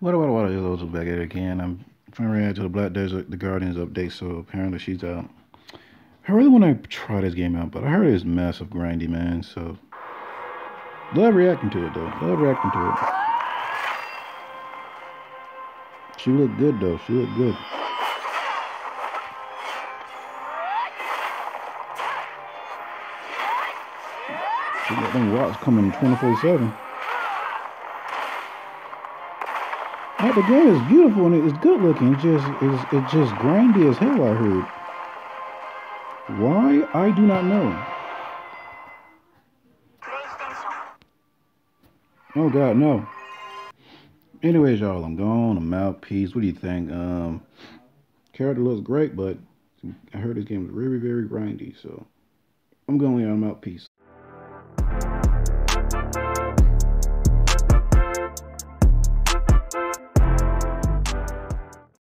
What what what is those back at it again? I'm trying to react to the Black Desert the Guardians update, so apparently she's out. I really want to try this game out, but I heard it's massive grindy, man. So love reacting to it though. Love reacting to it. She looked good though. She looked good. She got them rocks coming 24 7. Like the game is beautiful and it's good looking. Just it's, it's just grindy as hell. I heard. Why I do not know. Oh God, no. Anyways, y'all, I'm gone. I'm out. Peace. What do you think? Um, character looks great, but I heard this game is very, very grindy. So I'm going. I'm out. Peace.